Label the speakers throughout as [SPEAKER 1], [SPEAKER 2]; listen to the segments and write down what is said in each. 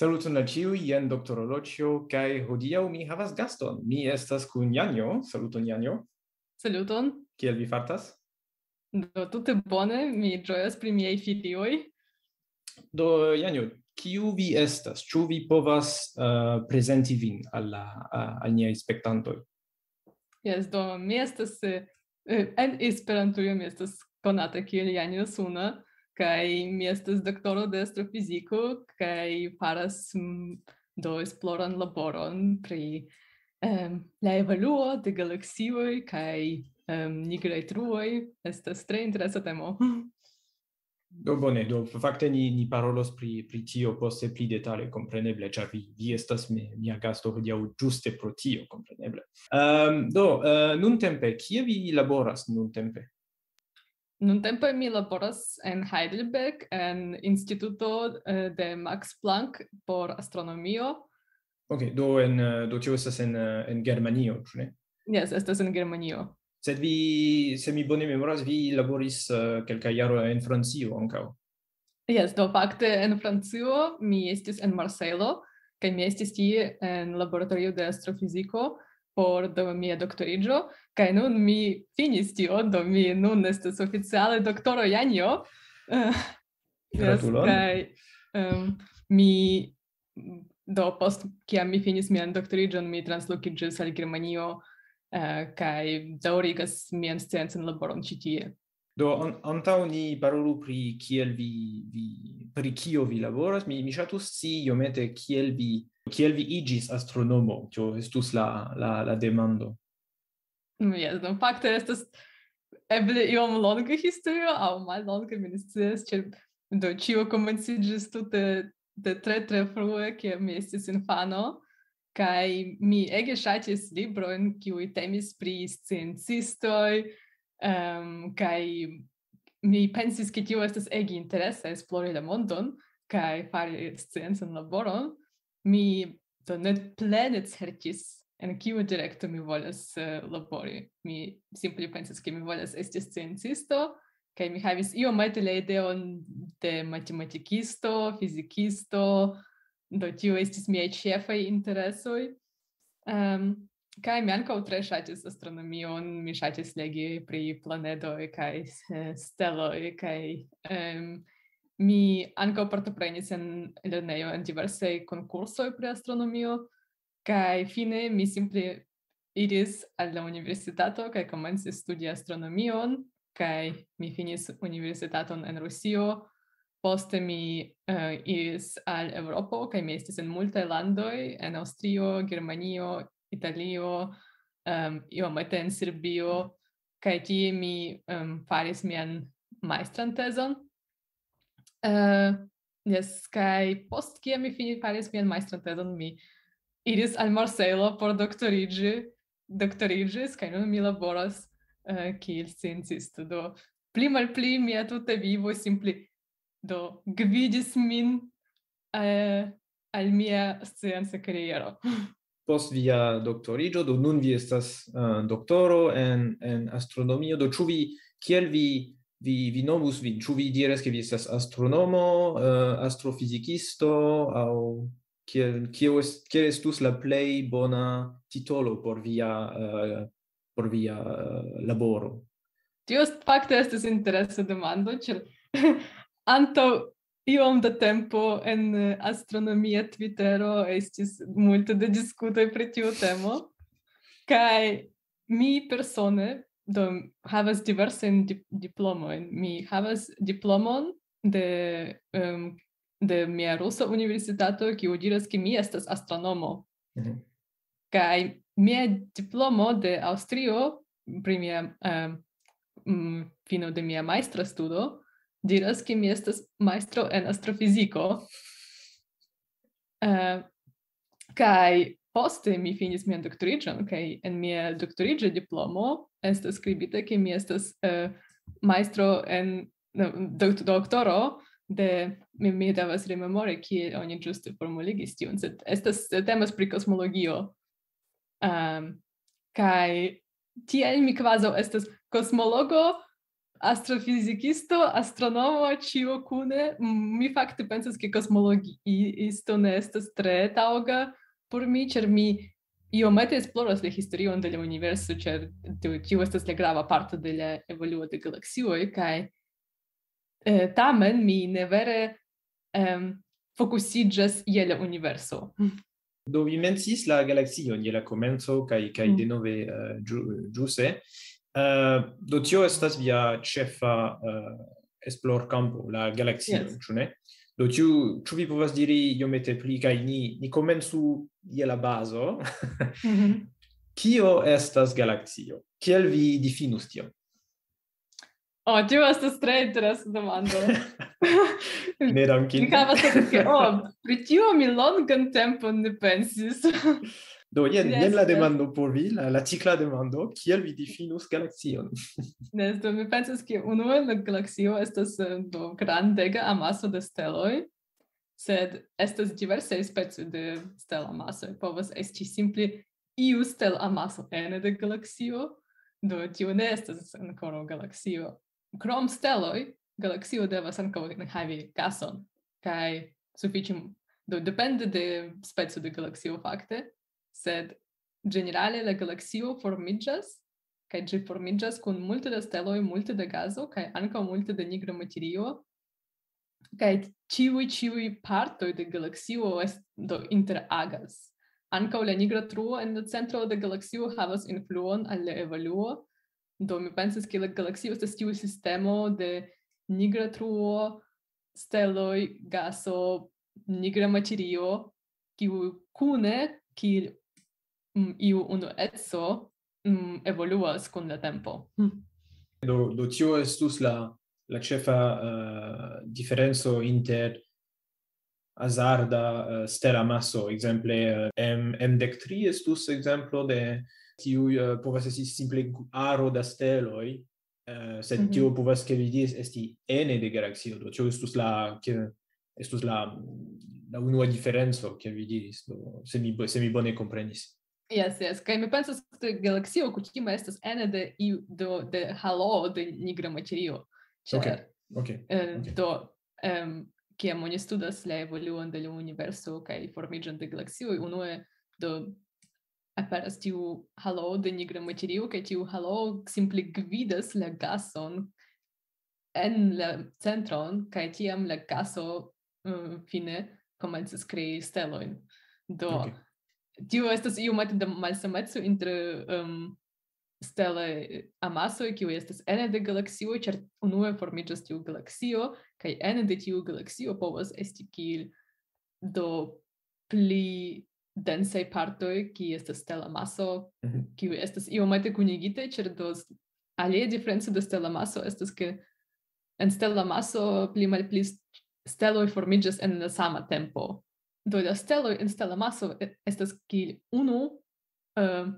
[SPEAKER 1] Saluton al ciu, jen doktoro Olocio, kai hodiau mi havas gaston. Mi estas kun Janjo. Saluton Janjo.
[SPEAKER 2] Saluton.
[SPEAKER 1] Kiel vi fartas?
[SPEAKER 2] Do tute bone, mi ĝojas pri miaj filioj.
[SPEAKER 1] Do Janjo, kiu vi estas? Ĉu vi povas uh, prezenti vin al la uh, al niaj spektantoj?
[SPEAKER 2] Jes, do mi estas uh, en Esperantujo mi estas konata kiel Janjo Suna kai mi estas doktoro de astrofiziko kai faras do esploran laboron pri um, la evoluo de galaksioj kai um, nigraj truoj estas tre interesa temo.
[SPEAKER 1] Do bone, do fakte ni ni parolos pri pri tio poste pli detale kompreneble, ĉar vi vi estas mi, mia gasto hodiaŭ ĝuste pro tio kompreneble. Ehm um, do eh, uh, nun tempe kie vi laboras
[SPEAKER 2] nun tempe? Nuntempe mi laboras en Heidelberg en Instituto eh, de Max Planck por astronomio.
[SPEAKER 1] Ok, do en eh, do tio estas en eh, en Germanio, ĉu ne?
[SPEAKER 2] Yes, estas en Germanio.
[SPEAKER 1] Sed vi, se mi bone memoras, vi laboris uh, kelkaj jaro en Francio ankaŭ.
[SPEAKER 2] Yes, do fakte en Francio mi estis en Marsejlo kaj mi estis tie en laboratorio de astrofiziko por do mia doktoriĝo Kaj nun mi finis tio, do mi nun estas oficiale doktoro Janjo.
[SPEAKER 1] Gratulon.
[SPEAKER 2] kaj um, mi do post kiam mi finis mian doktoriĝon mi translokiĝis al Germanio uh, kaj daŭrigas mian sciencan laboron ĉi tie.
[SPEAKER 1] Do an, antaŭ ni parolu pri kiel vi vi pri kio vi laboras, mi mi ŝatus si iomete kiel vi kiel vi iĝis astronomo, tio estus la la la demando.
[SPEAKER 2] Yes, no, fakte estas eble iom longa historio aŭ mallonga, mi ne scias, ĉe do ĉio komenciĝis tute de tre tre frue, kiam mi estis infano, kaj mi ege ŝatis librojn kiuj temis pri sciencistoj, um, ehm, kaj mi pensis ke tio estas ege interesa esplori la mondon kaj fari sciencan laboron. Mi do ne plene certis en kiu direkto mi volas uh, labori. Mi simple pensas, ke mi volas esti sciencisto, kaj mi havis iomete la ideon de matematikisto, fizikisto, do tio estis miaj ĉefaj interesoj. Um, kaj mi ankaŭ tre ŝatis astronomion, mi ŝatis legi pri planedoj kaj uh, steloj kaj um, mi ankaŭ partoprenis en lernejo en diversaj konkursoj pri astronomio. Kai fine mi simple iris al la universitato kai komencis studi astronomion kai mi finis universitaton en Rusio poste mi uh, iris al Europo kai mi estis en multaj landoj en Aŭstrio, Germanio, Italio, ehm, um, iomete en Serbio kai ti mi um, faris mian maestran tezon. Uh, yes, kai post kie mi finis faris mian maestran tezon mi iris al Marcelo por doctorigi, doctorigis, kaj nun mi laboras uh, kiel sciencisto. Do pli malpli mia tuta vivo simpli, do gvidis min uh, al mia scienza carriera.
[SPEAKER 1] Post via doctorigio, do nun vi estas uh, doktoro en en astronomio, do ĉu vi kiel vi vi vi nomus vin, ĉu vi diras ke vi estas astronomo, uh, astrofizikisto aŭ kiel kio est kiel estus la play bona titolo por via uh, por via uh, laboro?
[SPEAKER 2] Tio fakte estas interesa demando ĉar anto iom da tempo en eh, astronomia Twittero estis multe da diskutoj pri tiu temo kaj mi persone do havas diversen dip diplomojn. Mi havas diplomon de um, de mia rusa universitato, ki diras, ke mi estas astronomo. Mm -hmm. Kai mia diplomo de Austrio, pri mia um, fino de mia maestra studo, diras, ke mi estas maestro en astrofiziko. Uh, kai poste mi finis mian doktoriĝon, kai en mia doktoriĝa diplomo estas skribita, ke mi estas uh, maestro en no, doktoro de mi mi devas rememori ki oni ĝuste formuligis tion sed estas temas pri kosmologio. Um, kaj tiel mi kvazaŭ estas kosmologo astrofizikisto astronomo ĉio kune mi fakte pensas ke kosmologiisto ne estas tre taŭga por mi ĉar mi iomete esploras la historion de la universo ĉar tio estas la grava parto de la evoluo de galaksioj kaj eh, tamen mi ne vere um, focusigas je la universo.
[SPEAKER 1] Do vi mensis la galaxio je la comenzo kaj kaj mm. denove uh, ĝuse. Uh, do tio estas via ĉefa uh, esplor campo la galaxio, yes. ĉu ne? Do tiu ĉu vi povas diri iomete pli kaj ni ni komencu je la bazo. mm -hmm. Kio estas galaxio? Kiel vi difinus tion?
[SPEAKER 2] Oh, o, tio estas tre interesa demando.
[SPEAKER 1] ne dankin.
[SPEAKER 2] Mi havas ke o, oh, pri tio mi longan tempon ne pensis.
[SPEAKER 1] Do, jen, yes, jen la demando por vi, la, la cicla demando, kiel vi difinus galaxion?
[SPEAKER 2] Nes, do, mi pensas ke unue la galaxio estas eh, do grandega amaso de steloj, sed estas diversaj specoj de stel masoj. Povas esti simple iu stel amaso ene de galaxio, do tio ne estas ancora galaxio. Krom steloj, galaxio devas ankaŭ havi gason kaj sufiĉe do depende de speco de galaxio fakte, sed generale la galaxio formiĝas kaj ĝi formiĝas kun multe da steloj, multe da gaso kaj ankaŭ multe da nigra materio kaj ĉiuj ĉiuj partoj de galaxio est, do interagas. Ankaŭ la nigra truo en la centro de galaxio havas influon al la evoluo Do mi pensas ke la galaxia estas tiu sistemo de nigra truo, steloi gaso, nigra materio, kiu kune kiel mm, iu unu etso mm, evoluas kun la tempo. Hm.
[SPEAKER 1] Do, do tio estus la, la cefa uh, eh, differenzo inter azarda uh, stera masso, exemple, uh, eh, M, M dectri estus exemplo de tiu uh, eh, povas esti simple aro da steloi uh, eh, sed mm -hmm. tio mhm. povas ke vidis esti ene de galaxio do tio estus la ke estus la la unua diferenco ke vidis do se mi se mi bone komprenis
[SPEAKER 2] Yes, yes. Kai mi pensas, ke galaksio kutime estas ene de iu do de halo de nigra materio.
[SPEAKER 1] Ok, okay. Okay.
[SPEAKER 2] Uh, okay. Do um, kiam oni studas la evoluon de la universo kaj formiĝon de galaksioj, unue do aperas tiu halo de nigra materio, kaj tiu halo simple gvidas la gason en la centron, kaj tiam la gaso um, fine komencas krei stelojn. Do, okay. tiu estas iomete de malsameco inter um, stele amasoj, kiu estas ene de galaksio, ĉar unue formiĝas tiu galaksio, kaj ene de tiu galaksio povas esti kiel do pli densaj partoj, ki estas stella maso, mm -hmm. kiu estas iomete kunigitaj, ĉar do alia diferenco de stella maso estas ke en stella maso pli malpli steloj formiĝas en la sama tempo. Do la steloj en stella maso estas kiel unu uh,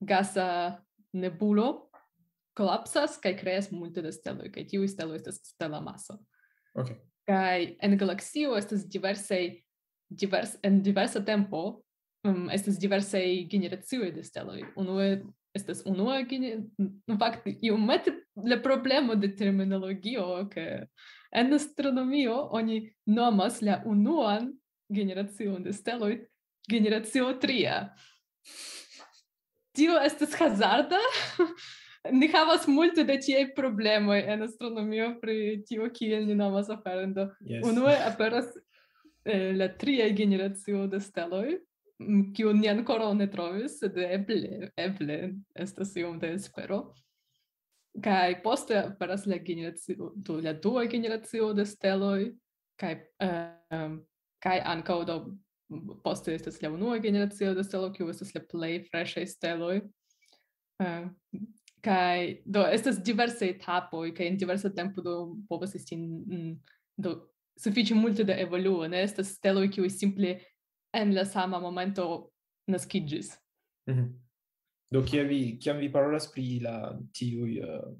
[SPEAKER 2] gasa nebulo kolapsas kaj kreas multe de steloj, kaj tiu steloj estas stella maso.
[SPEAKER 1] Okay.
[SPEAKER 2] Kaj en galaxio estas diverse divers en diversa tempo um, estas diversaj generacioj de steloj. Unue estas unua. No, fakte, iomete la problemo de terminologio, ke en astronomio oni nomas la unuan generacion de steloj generacio tria. Tio estas hazarda, ni havas multe de tiaj problemoj en astronomio pri tio kiel ni nomas aferon do yes. unue aperas eh, la tria generacio de steloj kiu ni ancora ne trovis, sed eble, eble estas iom de espero. Kai poste aperas la generacio, do la dua generacio de steloj, kai um, ehm, kai ankaŭ do poste estas la unua generacio de stelo, kiu estas la plej freshaj steloj. Ehm, uh, kai do estas diversaj etapoj kaj en diversa tempo do povas esti do sufiĉe multe de evoluo, ne estas steloj kiuj simple en la sama momento nascigis.
[SPEAKER 1] Mm -hmm. Do kiam vi, kiam vi parolas pri la tiui uh, eh,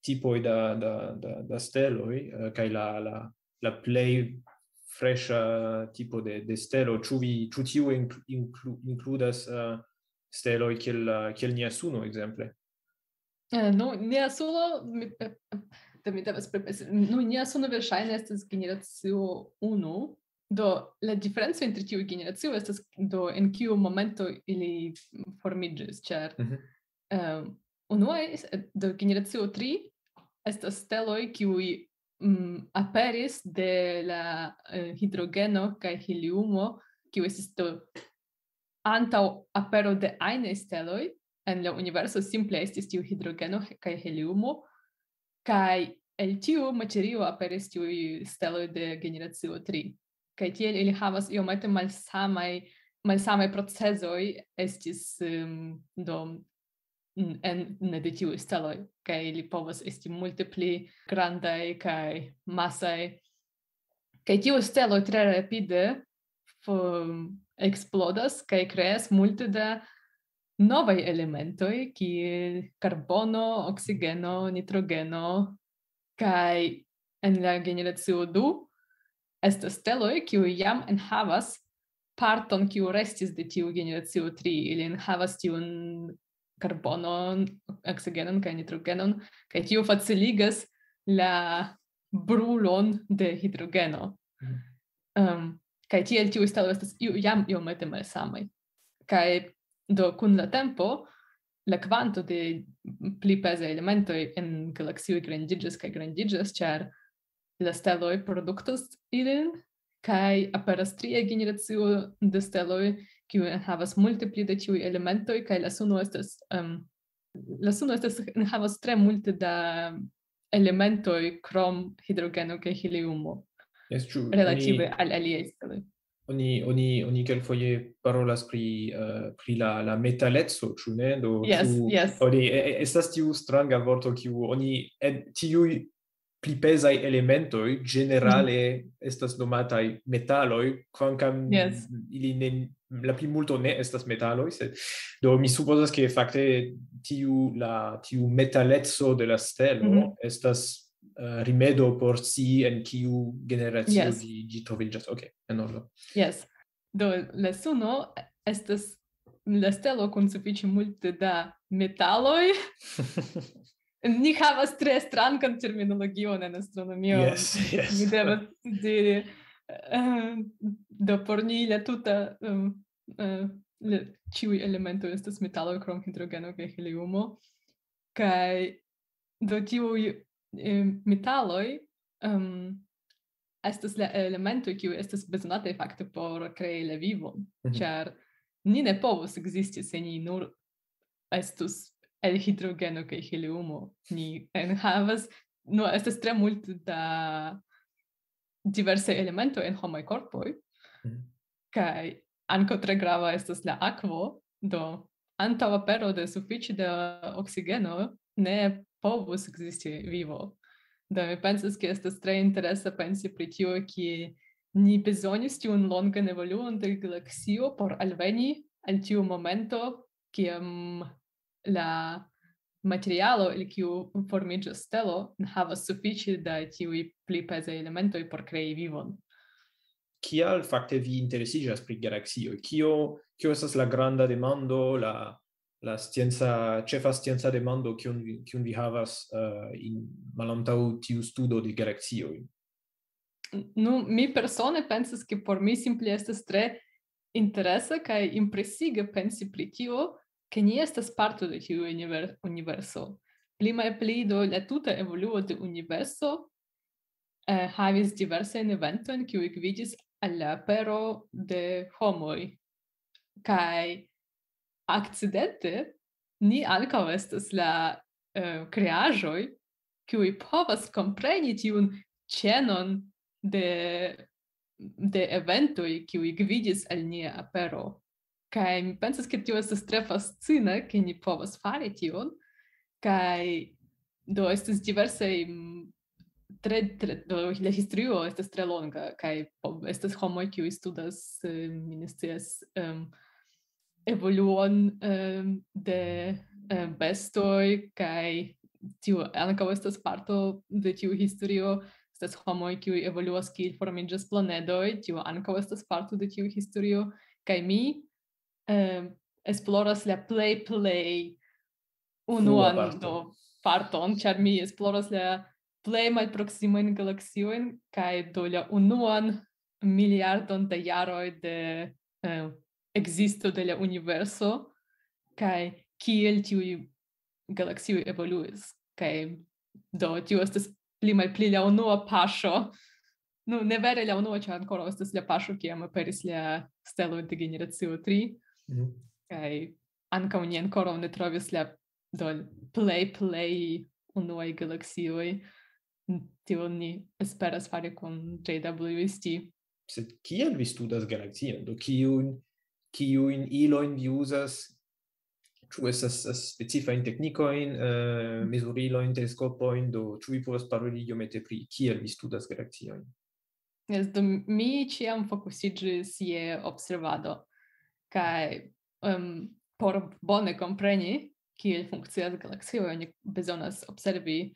[SPEAKER 1] tipoi da, da, da, da steloi, uh, eh, kai la, la, la play fresha tipo de, de stelo, chu vi, chu tiu inclu, inclu, includas uh, eh, steloi kiel, uh, kiel Niasuno, exemple?
[SPEAKER 2] Uh, no, Niasuno... Mi, eh, mi devas pripensi. Nu, Niasuno verŝajne estas generacio 1, Do la differenzo inter tiu generazio estas do en kiu momento ili formiĝis, ĉar mm -hmm. um, unue do generazio 3 estas steloj kiuj um, aperis de la uh, hidrogeno kaj heliumo kiu estis do antaŭ apero de ajnaj steloj en la universo simple estis tiu hidrogeno kaj heliumo kaj el tiu materio aperis tiuj steloj de generacio 3 kaj tiel ili havas iomete malsamaj malsamaj procezoj estis um, do en ne de tiu steloj kaj ili povas esti multe pli grandaj kaj masaj. Kaj tiuj steloj tre rapide eksplodas kaj kreas multe da novaj elementoj ki karbono, oksigeno, nitrogeno kai en la generacio du estas qui iam en havas parton qui restis de tiu generatio 3 ili enhavas tiun karbonon, oxigenon kaj nitrogenon kaj tiu faciligas la brulon de hidrogeno. Um, kaj tiel tiu stelo estas iu, jam iomete malsamaj. Kaj do kun la tempo la kvanto de pli peza elementoj en galaksio grandiĝas kaj grandiĝas, ĉar la steloj produktas ilin, kai aperas tria generacio de steloj, kiu havas multipli de tiu elemento kai la suno estas um, la suno estas havas tre multe da elemento krom hidrogeno kaj heliumo.
[SPEAKER 1] Yes, true.
[SPEAKER 2] Relative oni, al aliaj steloj.
[SPEAKER 1] Oni oni oni kelkfoje parolas pri uh, pri la la metalezzo ĉu ne? Do
[SPEAKER 2] yes, tu, yes.
[SPEAKER 1] oni estas tiu stranga vorto kiu oni ed, tiu pli pesai elementoi generale mm. estas nomatai metaloj quancam
[SPEAKER 2] yes.
[SPEAKER 1] ili ne la pli multo ne estas metaloj sed do mi supposas che fakte tiu la tiu metalezzo de la stelo mm -hmm. estas uh, rimedo por si en kiu generazio yes. di di troviĝas Ok, en ordo
[SPEAKER 2] yes do la suno estas la stelo kun sufiĉe multe da metaloj Ni havas tre strankan terminologion en astronomio.
[SPEAKER 1] Yes, yes.
[SPEAKER 2] Mi devas diri. Uh, do por ni la tuta um, uh, le, ciui elemento estas metalo krom hidrogeno kaj heliumo kaj do tiuj um, eh, metaloj um, estas la elemento kiu estas bezonataj fakte por krei la vivon, mm -hmm. ni ne povus ekzisti se ni nur estus el hidrogeno kaj heliumo ni enhavas. No estas tre multe da diverse elemento en homaj korpoj. Mm. kaj ankaŭ tre grava estas la akvo do antaŭ apero de sufiĉe da oksigeno ne povus ekzisti vivo. Do mi pensas ke estas tre interesa pensi pri tio ke ni bezonis tiun longan evoluon de galaksio por alveni al tiu momento kiam la materialo il kiu formiĝas stelo havas sufiĉe da tiuj pli pezaj elementoj por krei vivon.
[SPEAKER 1] Kial fakte vi interesiĝas pri galaksioj? Kio kio estas la granda demando, la la scienza ĉefa scienza demando kiun che kiun vi havas uh, in malantaŭ tiu studo de galaksioj?
[SPEAKER 2] Nu, mi persone pensas ke por mi simple estas tre interesa kaj impresiga pensi pri tio, che ni estas parto de tiu univer universo. Pli mai pli do la tuta evoluo de universo eh, havis diversajn eventojn kiuj gvidis al la apero de homoi. Kai accidente ni ankaŭ estas la eh, kreaĵoj kiuj povas kompreni tiun ĉenon de de eventoj kiuj gvidis al nia apero. Kaj mi pensas, ke tio estas tre fascina, ke ni povas fari tion. Kaj do estas diversaj tre, tre do la historio estas tre longa kaj estas homoj kiu studas eh, mi um, evoluon um, de um, bestoi kai tio ankaŭ estas parto de tiu historio estas homoj kiu evoluas kiel formiĝas planedoj tio ankaŭ estas parto de tiu historio kaj mi eh, esploras la play play unuan
[SPEAKER 1] parto.
[SPEAKER 2] do parton, char mi esploras la plej proximain galaksiojn kai do la unuan miliardon de jaroi de eh, existo de la universo kai kiel tiu galaxio evoluis. Kai do tiu estas pli malpli la unua pasho, nu ne vere la unua ĉar ancora estas la paŝo kiam aperis la stelo de generacio 3 Kaj ankaŭ ni ankoraŭ ne trovis la do play plej unuaj galaxioi tio ni esperas fari kun JWST.
[SPEAKER 1] Sed kiel vi studas galaksion? Do kiun kiun iloin vi uzas? Ĉu estas specifajn teknikojn, uh, eh, mezurilojn, teleskopojn, do ĉu vi povas paroli iomete pri kiel vi studas galaxiojn?
[SPEAKER 2] Yes, do mi ciam focusigis je observado kai um, por bone compreni kiel funkcias galaxio oni bezonas observi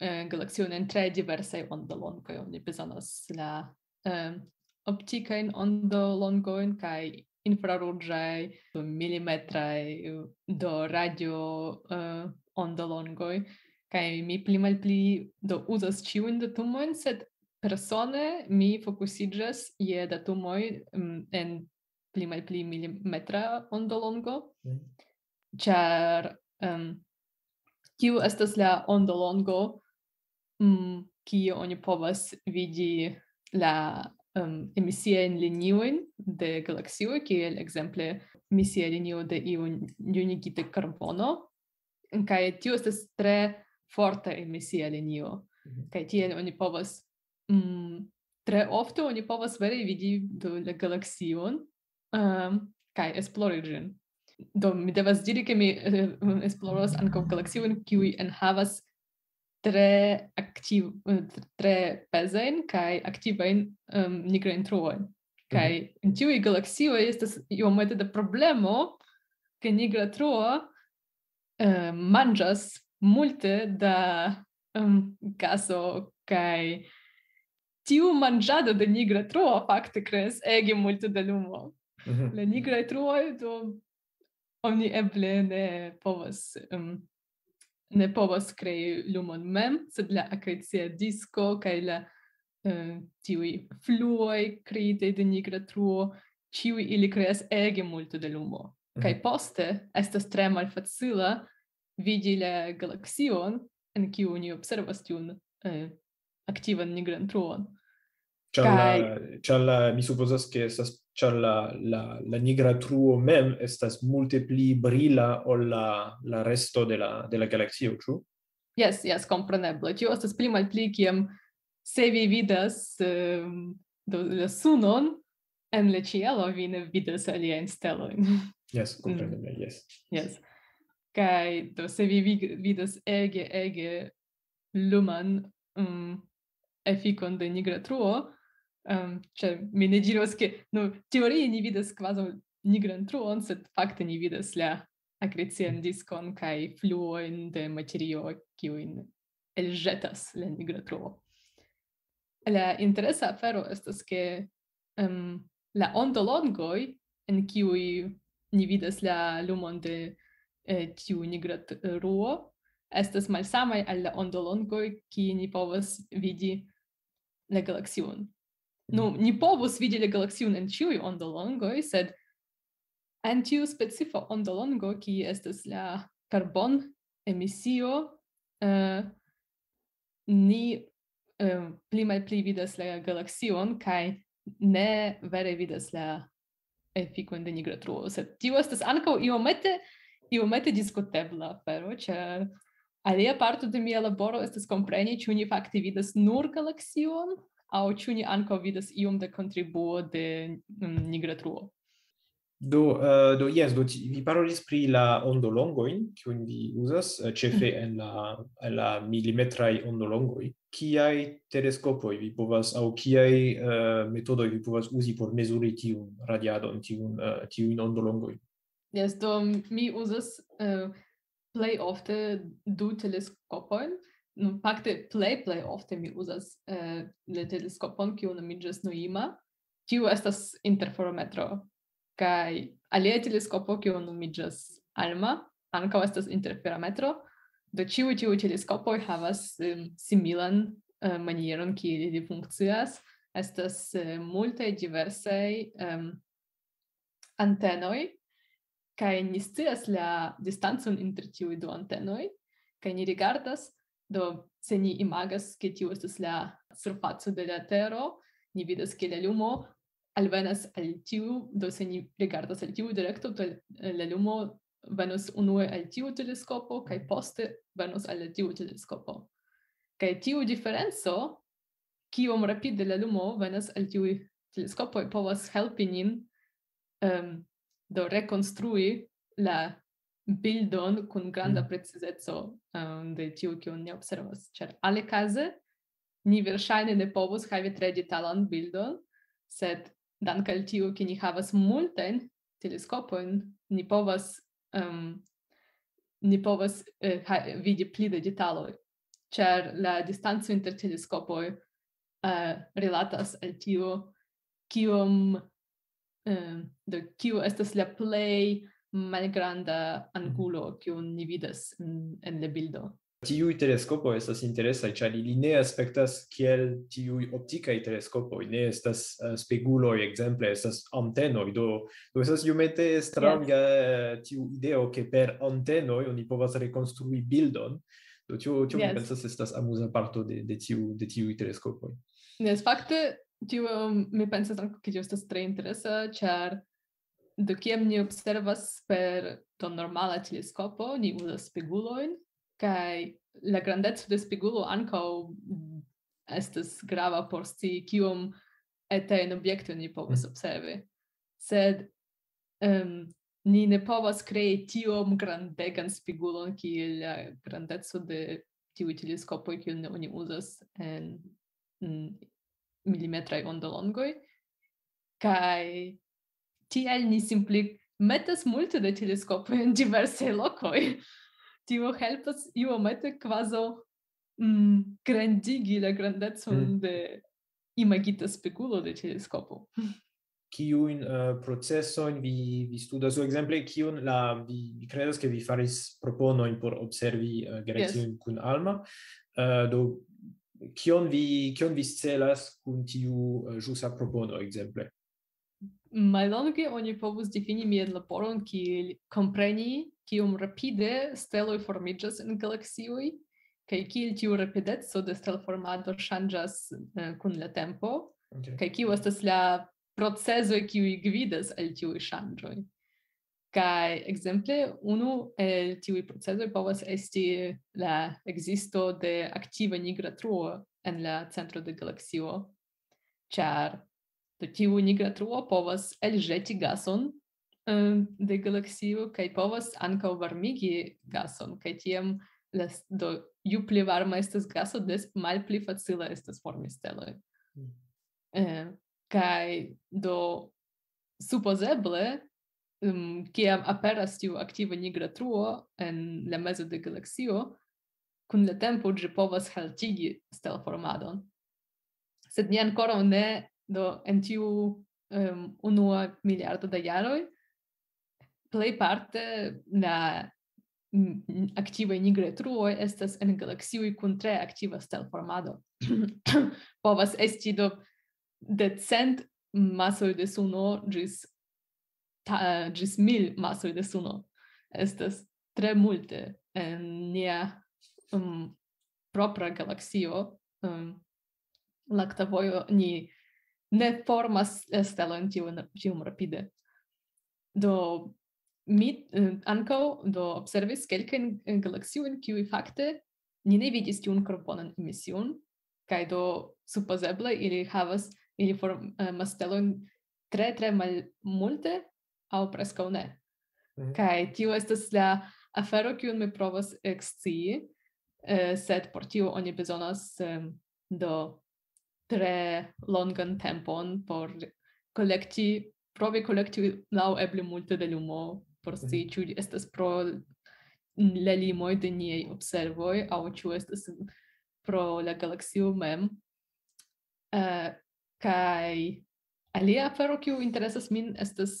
[SPEAKER 2] eh, galaxion en tre diversaj ondolonkoj. Oni bezonas la eh, optikajn ondolongojn kaj infraruĝaj, milimetraj do radio eh, ondolongoj. Kaj mi pli malpli do uzas ĉiujn datumojn, sed persone mi fokusiĝas je datumoj en pli malpli milimetra ondolongo,
[SPEAKER 1] mm.
[SPEAKER 2] ĉar um, kiu estas la ondolongo mm, kie oni povas vidi la um, emisiajn liniojn de galaksioj, kiel ekzemple emisia linio de iu junigita karbono, kaj tio estas tre forta emisia linio,
[SPEAKER 1] mm -hmm.
[SPEAKER 2] kaj tiel oni povas mm, tre ofte oni povas vere vidi do la galaxion, Ehm, um, kai esplori gin. Do mi devas diri ke mi uh, esploros ankaŭ galaksiojn kiuj enhavas tre aktiv eh, tre pezajn kaj aktivajn ehm, um, nigrajn truojn. Kaj mm -hmm. en tiuj galaksioj estas iomete da problemo ke nigra truo uh, manĝas multe da um, gaso kaj tiu manĝado de nigra truo fakte kreas ege multe da lumo
[SPEAKER 1] mm
[SPEAKER 2] la nigra truo do oni eble ne povas um, ne povas krei lumon mem, sed la akrecia disco kaj la eh, uh, tiui fluoi kreitaj de nigra truo, ciui ili creas ege multe de lumo. Mm
[SPEAKER 1] -hmm.
[SPEAKER 2] Poste estas tre malfacila vidi la galaxion en kiu ni observas tiun eh, aktivan nigran truon.
[SPEAKER 1] Kai... la, char la, mi supposas che estas, char la, la, la nigra truo mem estas multe pli brila ol la, la resto de la, de la galaxio, ĉu?
[SPEAKER 2] Yes, yes, compreneble. Tio estas pli malpli kiam se vi vidas um, do, la sunon en la cielo, vi ne vidas aliajn stelojn.
[SPEAKER 1] Yes, comprenable, mm. yes.
[SPEAKER 2] Yes. Kai do se vi vidas ege ege luman um, efikon de nigra truo, um, cioè mi ne diros che no teorie ni vidas quasi nigran truon sed fakte ni vidas la agrecian diskon kai fluoin de materio kiuin el jetas la nigra truo la interesa afero estas ke um, la ontolongoi en kiui ni vidas la lumon de eh, tiu nigra truo estas malsamaj al la ondolongoj ki ni povas vidi la galaxion. Nu, mm. ni povus vidi la galaxion en ĉiuj ondolongoj, sed en tiu specifa ondolongo, ki estas la karbon emisio, uh, eh, ni uh, pli malpli vidas la galaksion kaj ne vere vidas la efikon de nigra truo, sed tio estas ankaŭ iomete iomete diskutebla afero, ĉar alia parto de mia laboro estas kompreni ĉu ni fakte vidas nur galaxion au ĉu ni ankaŭ vidas iom de kontribuo de mm, nigra truo?
[SPEAKER 1] Do, uh, do yes, do ti, vi parolis pri la ondolongojn, kiujn vi uzas, uh, cefe mm. en la, en la milimetraj ondolongoj. Kiaj teleskopoj vi povas, aŭ kiaj uh, metodoi vi povas uzi por mesuri tiun radiadon, tiun, uh, tiujn ondolongojn?
[SPEAKER 2] Yes, do mi uzas uh, plej ofte du teleskopojn, nun fakte plej plej ofte mi uzas eh, teleskopon kiun mi ĝis noima kiu estas interferometro kaj alia teleskopo kiun mi alma ankaŭ estas interferometro do ĉiuj tiuj teleskopoj havas um, similan uh, manieron kiel ili funkcias. Estas uh, multaj diversaj um, antenoj kaj ni scias la distancon inter tiuj du antenoj kaj ni rigardas Do, se ni imagas, ke tiu estas la surfaco de la tero, ni vidas ke la lumo alvenas al tiu, do se ni rigardas al tiu directo, to la lumo venos unue al tiu teleskopo, kaj poste venos al tiu teleskopo. kaj tiu diferenco, kiom rapide la lumo venas al tiu teleskopo, povas helpi nin um, do rekonstrui la bildon kun granda mm. precizeco um, de tiu kiu ni observas. Ĉar alekaze ni verŝajne ne povus havi tre detalan bildon, sed dank al tiu ke ni havas multajn teleskopojn, ni povas um, ni povas eh, ha, vidi pli da detaloj, ĉar la distanco inter teleskopoj uh, eh, rilatas al tio kiom uh, do kiu estas la plej malgranda mm-hmm. angulo kiun ni vidas en, en la bildo.
[SPEAKER 1] Tiui teleskopo estas interesaj, ĉar ili ne aspektas kiel tiuj optikaj teleskopoj, ne estas uh, speguloj, ekzemple estas antenoj, do, do estas iomete stranga yes. Eh, tiu ideo ke per antenoj oni povas rekonstrui bildon, do tio tio yes. mi pensas estas amuza parto de de tiu de tiuj teleskopoj.
[SPEAKER 2] Yes, fakte tio mi pensas ankaŭ ke tio estas tre interesa, ĉar Do kiam ni observas per to normala teleskopo, ni uzas speguloin, kai la grandezza de spegulo anco mm, estas grava por sci kiom etajn objekto ni povas mm. observi. Sed um, ni ne povas krei tiom grandegan spegulon ki la grandeco de tiu teleskopo ki oni uzas en mm, milimetraj ondolongoi. Kai tiel ni simpli metas multe de teleskopo en diverse locoi. Tio helpas iomete quaso mm, grandigi la grandezon mm. de imagita speculo de
[SPEAKER 1] teleskopo. Kiun uh, eh, processoin vi, vi studas, o exemple, kiun la, vi, vi credas che vi faris propono in por observi eh, uh, grazioin yes. kun alma, uh, do kion vi, kion vi celas kun tiu uh, jusa propono, exemple?
[SPEAKER 2] Mallonge oni povus defini mian laboron kiel kompreni kiom rapide steloj formiĝas en galaksioj kaj kiel tiu rapideco de stelformado ŝanĝas eh, kun la tempo okay. kaj kiu estas la procesoj kiuj gvidas al tiuj ŝanĝoj. Kaj ekzemple unu el tiuj procesoj povas esti la ekzisto de aktiva nigra truo en la centro de galaksio, ĉar Do tiu nigra truo povas elĵeti gason ehm, de galaksio kaj povas ankaŭ varmigi gason kaj tiam la do ju pli varma estas gaso des malpli facila estas formi steloj. Mm. Eh, kaj do supozeble um, kiam aperas tiu aktiva nigra truo en la mezo de galaksio kun la tempo ĝi povas haltigi stelformadon. Sed ni ankoraŭ ne Do, en tiu um, unua miliardo da jaroj, plej parte la aktivaj nigraj truoj estas en galaksioj kun tre aktiva stelformado. Povas esti do decent masoj de suno ĝis ta, ĝis mil masoj de suno. Estas tre multe en nia um, propra galaksio um, lacta vojo ni ne formas stelon tiun tiun rapide. Do mi eh, ankaŭ do observis kelkajn eh, galaksiojn kiuj fakte ni ne vidis tiun karbonan emision kaj do supozeble ili havas ili formas eh, stelon tre tre malmulte aŭ preskaŭ ne. Mm. Kaj tio estas la afero kiun mi provas ekscii, eh, sed por tio oni bezonas eh, do tre longan tempon por collecti provi collecti lau eble multe de lumo por si mm. ĉu estas pro la limoj de niaj observoj aŭ ĉu estas pro la galaksio mem uh, kaj alia afero kiu interesas min estas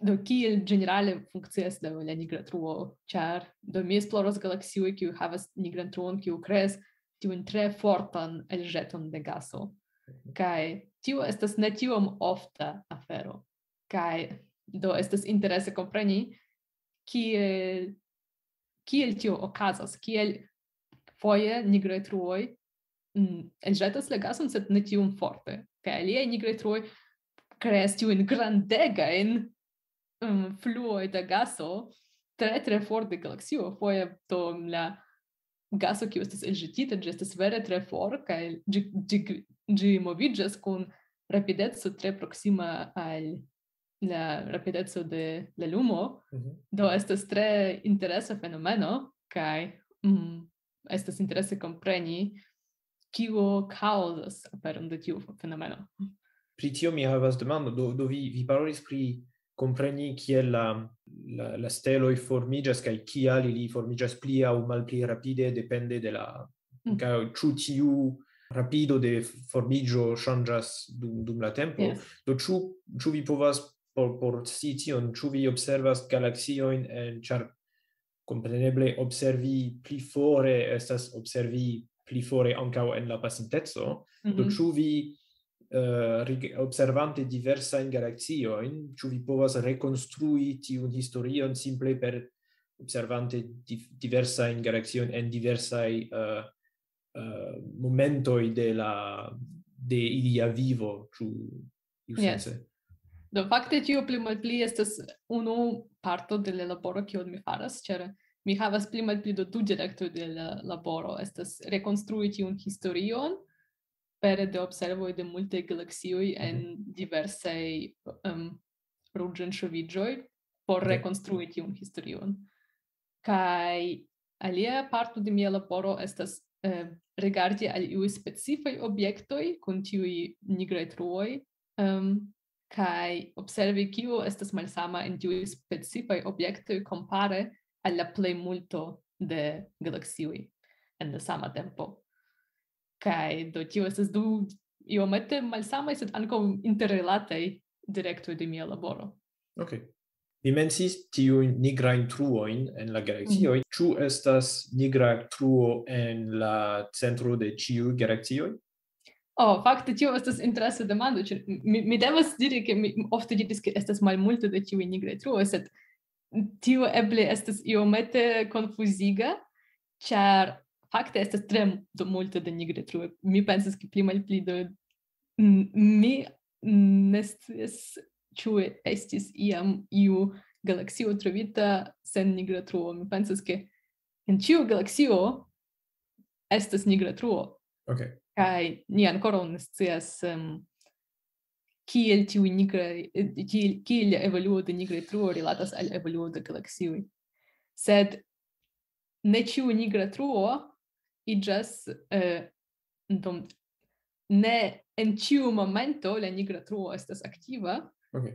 [SPEAKER 2] do kiel generale funkcias do la nigra truo ĉar do mi esploras galaksioj kiu havas nigran truon kiu kreas tiun tre fortan elĵeton de gaso. Mhm. Kaj tio estas ne tiom ofta afero. Kaj do estas interese kompreni kiel kiel tio okazas, kiel foje nigraj truoj mm, elĵetas la gason, sed ne tiom forte. Kaj aliaj nigraj truoj kreas tiujn grandegajn um, fluoj da gaso tre tre forte de foje do la gaso kiu estas elĵetita ĝi estas vere tre for kaj ĝi ĝi ĝi moviĝas kun rapideco tre proksima al la rapideco de la lumo mm -hmm. do estas tre interesa fenomeno kaj mm, estas interese kompreni kio kaŭzas aperon de tiu fenomeno
[SPEAKER 1] pri tio mi havas demando do do vi vi parolis pri kompreni kiel la la, la steloi formigas kai kia li li formigas pli au malpli rapide depende de la mm. ca ĉu tiu rapido de formigio changas dum dum la tempo yes. do chu chu vi povas por por si tion ĉu vi observas galaxiojn en char compreneble observi pli fore estas observi pli fore ankaŭ en la pasinteco mm -hmm. do mm-hmm. chu vi uh, observante diversa in galaxio in chu vi povas reconstrui ti un historion simple per observante di diversa in galaxio en diversa uh, eh, uh, eh, momento de la de ilia vivo ĉu
[SPEAKER 2] yes. Do fakte tio pli malpli estas unu parto de la laboro kiu mi faras, ĉar mi havas pli malpli do du direktoj de la laboro estas rekonstrui tiun historion pere de observoi de multe galaxioi mm -hmm. en mhm. diversei um, rugen shovigioi por okay. reconstrui tiun historion. Kai alia parto de mia laboro estas eh, rigardi al iui specifai obiectoi kun tiui nigrai truoi um, kai observi kiu estas malsama en tiui specifai objektoi compare alla plei multo de galaxioi en la sama tempo kai do tio estas du iomete malsamaj, sed ankaŭ interrilataj direktoj de mia laboro.
[SPEAKER 1] Ok. Vi mensis tiujn nigrajn truojn en la galaxio, Mm. Ĉu estas nigra truo en la centro de ĉiuj galaksioj?
[SPEAKER 2] Oh, fakte tio estas interesa demando, ĉar mi, mi devas diri ke mi ofte diris ke estas malmulte de tiuj nigraj truoj, sed tio eble estas iomete konfuziga, ĉar fakte estas tre do multe de nigre true. Mi pensas ke pli malpli do mi nestis ĉu estis iam iu galaksio trovita sen nigra truo. Mi pensas ke en ĉiu galaksio estas nigra truo.
[SPEAKER 1] Ok.
[SPEAKER 2] Kaj ni ankoraŭ ne scias um, kiel tiu nigra kiel kiel evoluo de nigra truo rilatas al evoluo de galaksioj. Sed ne ĉiu nigra truo igas eh, dum ne en ciu momento la nigra truo estas activa,
[SPEAKER 1] okay.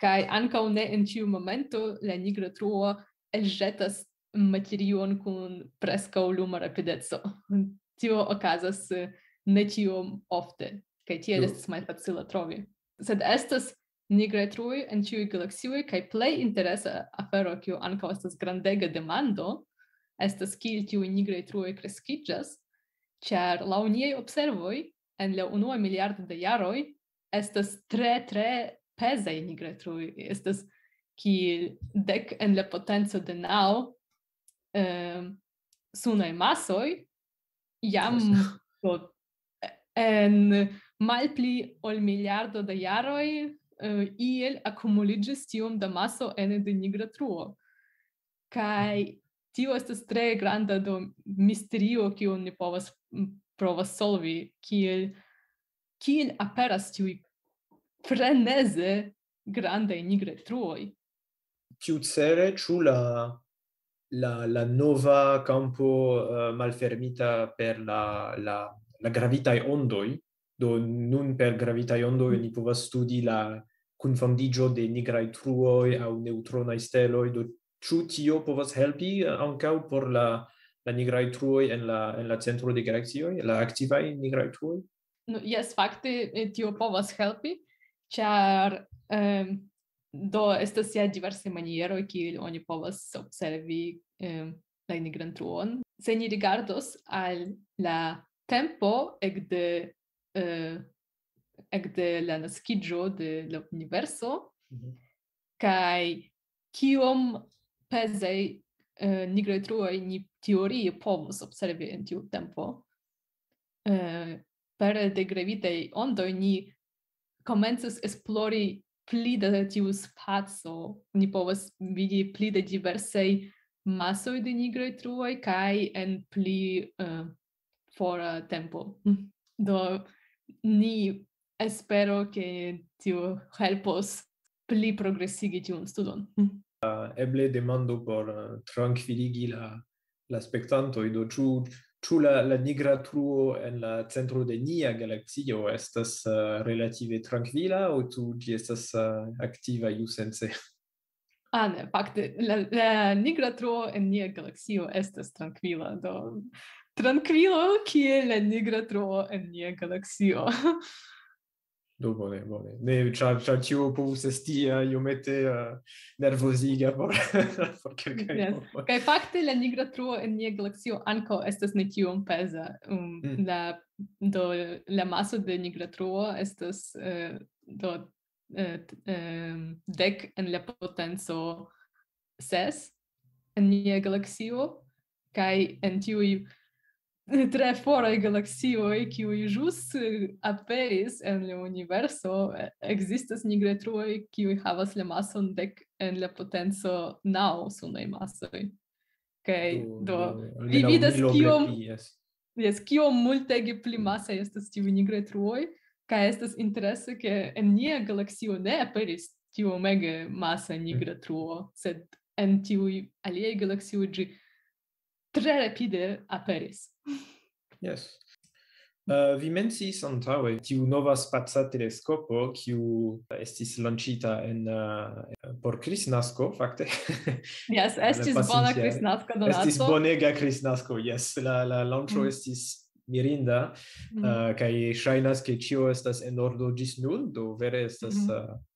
[SPEAKER 2] kai ancau ne en ciu momento la nigra truo eljetas materion kun prescau luma rapidezzo. Tio ocasas eh, ne tiom ofte, kai tiel estas malfacila trovi. Sed estas nigra trui en ciui galaxiui, kai plei interesa afero, kiu anca estas grandega demando, estas kiel tiu nigraj truoj kreskiĝas, ĉar laŭ niaj observoj en la unua miliardo de jaroj estas tre tre pezaj nigraj truoj estas kiel dek en la potenco de naŭ eh, sunaj masoj jam do, en malpli ol miliardo da jaroj uh, iel akumuliĝis tiom da maso ene de nigra truo. Kaj tio estas tre granda do misterio kiu ni povas provas solvi kiel kiel aperas tiuj freneze grandaj nigraj truoj.
[SPEAKER 1] Tiu cere ĉu la la la nova campo uh, eh, malfermita per la la la gravitaj ondoj do nun per gravitaj ondoj ni povas studi la confondigio de nigraj truoi aŭ neŭtronaj steloj do Ĉu tio povas helpi eh, ankaŭ por la la nigraj truoj en la en la centro de galaksioj, la aktivaj nigraj truoj?
[SPEAKER 2] No, jes, fakte eh, tio povas helpi, ĉar um, do estas ja diversaj manieroj kiel oni povas observi um, la nigran truon. Se ni rigardos al la tempo ekde uh, ekde la naskiĝo de la universo mm -hmm. kaj kiom pese uh, nigre truoj ni teorie povus observi in tiu tempo. Eh, per de grevitei ondoj ni commences esplori pli da tiu spazio ni povas vidi pli da diversei masoj de nigre truoi kai en pli for fora tempo. Do ni espero che tiu helpos pli progressigi tiun studon
[SPEAKER 1] eble demando por uh, tranquilligi la la spectanto do ĉu ĉu la la nigra truo en la centro de nia galaxio estas uh, relative tranquilla o tu gi estas uh, aktiva iusence?
[SPEAKER 2] Ah, ne, fakte, la, la nigra truo en nia galaxio estas tranquilla, do tranquilo kiel la nigra truo en nia galaxio.
[SPEAKER 1] Do bone, bone. Ne, char, char tio povus esti eh, uh, iomete uh, eh, nervosiga por, por kelkaj yes.
[SPEAKER 2] Kaj fakte la nigra truo en nia galaxio anco estas ne tiom pesa Um, mm. La, do, la maso de nigra truo estas uh, do uh, um, en la potenco ses en nia galaxio kai en tiuj tre foraj galaksioj, kiuj jus aperis en le universo, existas nigre truoi truoj, kiuj havas le mason dec en la potenco naŭ sunaj masoj. Kaj do vi vidas kiom jes kiom multege pli masa estas tiu nigre truoi, kaj estas interese ke en nia galaxio ne aperis tiu mega masa nigra truo, sed en tiuj aliaj galaksioj ĝi tre rapide aperis.
[SPEAKER 1] Yes. Uh, vi mencis antaue tiu nova spazza teleskopo kiu estis lancita en uh, por Krisnasko fakte.
[SPEAKER 2] yes, estis bona Krisnasko donaco.
[SPEAKER 1] Estis bonega Krisnasko. Yes, la la lancio mm. estis mirinda mm. uh, kaj ŝajnas ke ĉio estas en ordo ĝis nun, do vere estas mm -hmm. uh,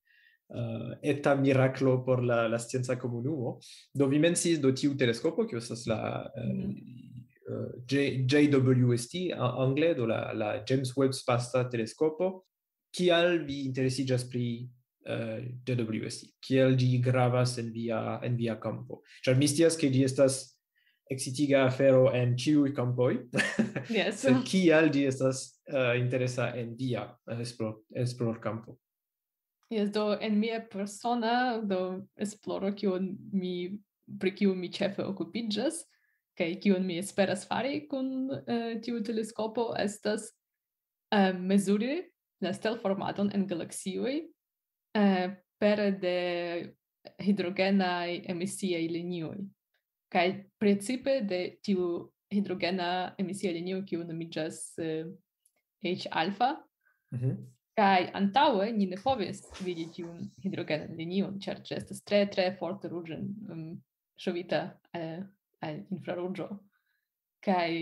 [SPEAKER 1] uh, eta miraclo por la la scienza comunumo do vi mensis do tiu telescopo che estas la uh, uh, J, JWST anglais do la la James Webb Space Telescope qui al vi interesigas pri uh, JWST kial ĝi gravas en via en via campo char mistias che ke estas exitiga afero en ciu campoi.
[SPEAKER 2] Yes.
[SPEAKER 1] Sed kial di estas uh, interesa en via esplor, esplor campo?
[SPEAKER 2] Yes, do en mia persona do esploro kiu mi pri kiu mi chefe okupiĝas kaj kiu mi esperas fari kun uh, tiu teleskopo estas uh, mezuri la stelformaton en galaksioj eh, uh, per de hidrogenaj emisiaj linioj kaj precipe de tiu hidrogena emisia linio kiu nomiĝas uh, H alfa mm -hmm Kai antaue ni ne povis vidi tiun hidrogenan linion, ĉar ĝi estas tre tre forte ruĝen um, mm, ŝovita al, al infraruĝo. Kaj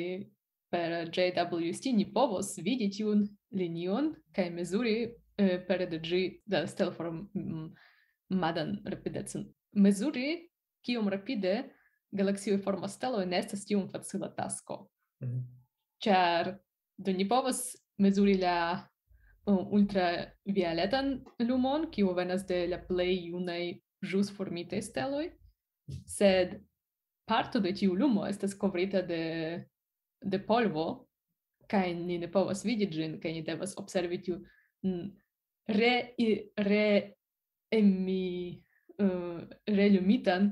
[SPEAKER 2] per JWST ni povos vidi tiun linion kaj mezuri eh, per de ĝi de stelform mm, madan rapidecon. Mezuri kiom rapide galaksioj formas steloj ne estas tiom facila tasko. Mm -hmm. Do ni povos mezuri la Uh, ultravioletan lumon, kiu venas de la plej junaj ĵus formitaj steloj, sed parto de tiu lumo estas kovrita de de polvo kaj ni ne povas vidi ĝin kaj ni devas observi tiu re re emi uh, relumitan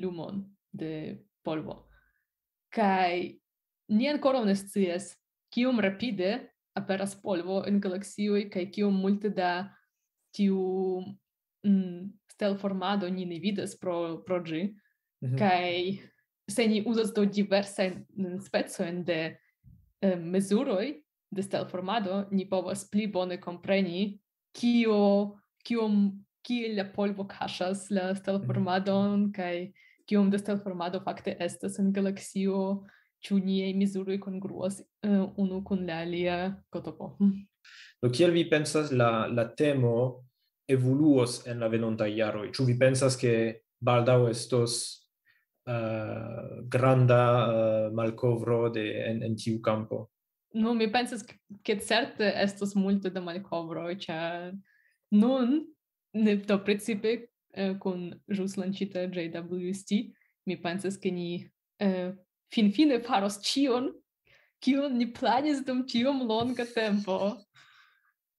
[SPEAKER 2] lumon de polvo. Kaj ni ankoraŭ ne scias kiom rapide aperas polvo en galaxioj kaj kiom multe da tiu mm, stelformado ni ne vidas pro pro ĝi mm -hmm. kaj se ni uzas do diversajn specojn de eh, mezuroj de stelformado ni povas pli bone compreni kio kiom kiel la polvo kaŝas la stelformadon mhm. mm -hmm. kaj kiom stel formado fakte estas en galaxio ciu niei misuroi congruas uh, eh, unu cun la alia cotopo. Mm.
[SPEAKER 1] Do kiel vi pensas la, la temo evoluos en la venonta iaro? Ciu vi pensas che baldau estos uh, granda eh, uh, malcovro de, en, en tiu campo?
[SPEAKER 2] No, mi pensas che certe estos multe da malcovro, cioè nun, ne, to principe, eh, con jus lancita JWST, mi pensas che ni eh, finfine faros cion, kion ni planis dum tiom longa tempo.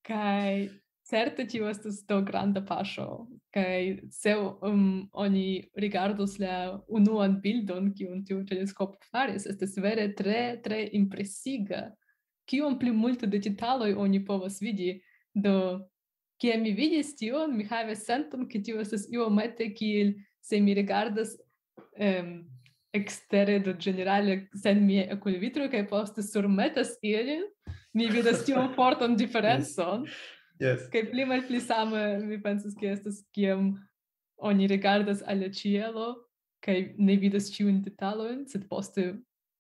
[SPEAKER 2] Kai certe tio estas do granda paŝo. Kai se um, oni rigardus la unuan bildon kiun tiu teleskopo faris, estas vere tre tre impresiga. Kiom pli multe de detaloj oni povas vidi do Kie mi vidis tion, mi havis senton, ke tio estas iomete kiel se mi rigardas um, ekstere do generale sen mie okulvitroj kaj poste surmetas ilin, mi vidas tiom forton diferencon.
[SPEAKER 1] Yes.
[SPEAKER 2] Kaj pli malpli same mi pensas ke estas kiam oni rigardas al cielo, kaj ne vidas ĉiujn detalojn, sed poste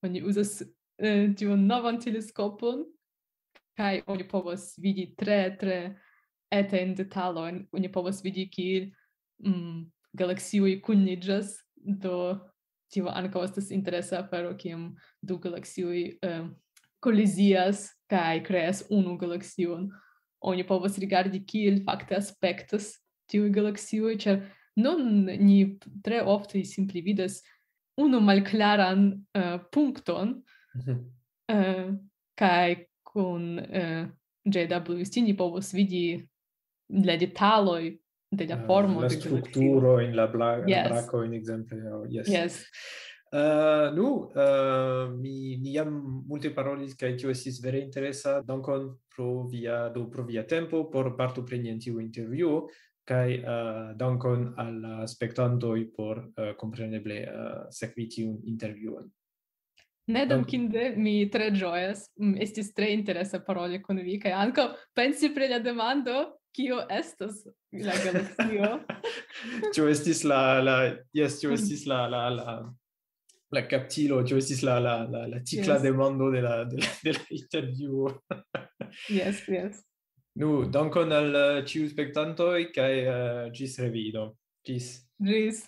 [SPEAKER 2] oni uzas eh, tiun novan teleskopon kaj oni povas vidi tre tre etajn detalojn, oni povas vidi kiel mm, galaksioj kuniĝas do tio ankaŭ estas interesa afero kiam du galaksioj eh, kolizias kaj kreas unu galaksion. Oni povas rigardi kiel fakte aspektas tiuj galaksioj, ĉar nun ni tre ofte simple vidas unu malklaran uh, punkton eh, mm kaj kun uh, eh, JWST ni povas vidi la detaloj de la ah,
[SPEAKER 1] formo la strukturo in la bla yes. braco in exemple oh, yes.
[SPEAKER 2] Yes.
[SPEAKER 1] Uh, nu, uh, mi, ni jam multe paroli kai tio esis vere interesa, doncon pro via, do pro via tempo, por parto prenienti en interview kai uh, donkon al spectantoi por uh, compreneble uh, sekvi un interview
[SPEAKER 2] Ne dunkinde mi tre gioias, estis tre interesa paroli con vi, kai anco pensi pre la demando, kio estas la galaxio
[SPEAKER 1] Tio estis la la yes, tio estis la la la la captilo, tio estis la la la la ticla yes. demando de la de la, de la interview.
[SPEAKER 2] yes, yes.
[SPEAKER 1] Nu, dankon al uh, ciu spektantoj kaj uh, ĝis revido. Ĝis.
[SPEAKER 2] Ĝis.